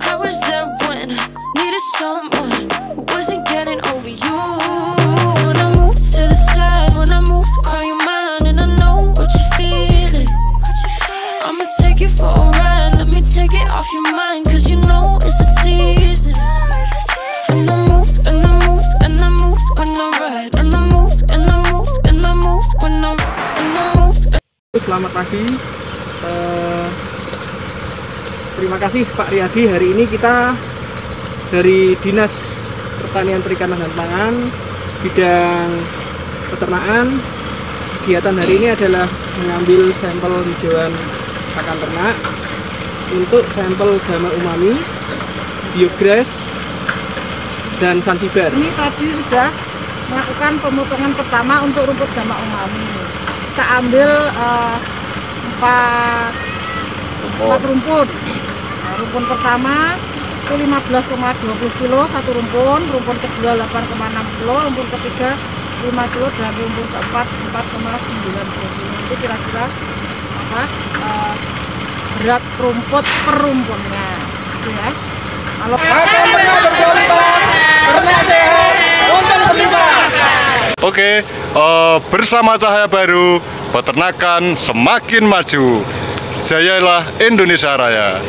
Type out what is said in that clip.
I was there when I needed someone who wasn't getting over you. When I move to the side, when I move, call you mine, and I know what you're feeling. I'ma take you for a ride, let me take it off your mind, cause you know it's a season. And I move, and I move, and I move when I ride, and I move, and I move, and I move when I, and I move. Selamat pagi. Eh, terima kasih Pak Riyadi. Hari ini kita dari Dinas Pertanian Perikanan dan Pangan bidang peternakan. Kegiatan hari ini adalah mengambil sampel hijauan pakan ternak untuk sampel gama umami, biograss, dan sansibar. Ini tadi sudah melakukan pemotongan pertama untuk rumput gama umami. Kita ambil eh, empat, empat rumpun. Rumpun pertama itu 15,20 kilo satu rumpun, rumpun kedua 8,6 kilo, rumpun ketiga 5 kilo dan rumpun keempat 4,9 kilo. Itu kira-kira apa eh, berat rumput per rumpunnya. Gitu ya. Kalau Oke, eh, bersama Cahaya Baru, peternakan semakin maju. Jayalah Indonesia Raya.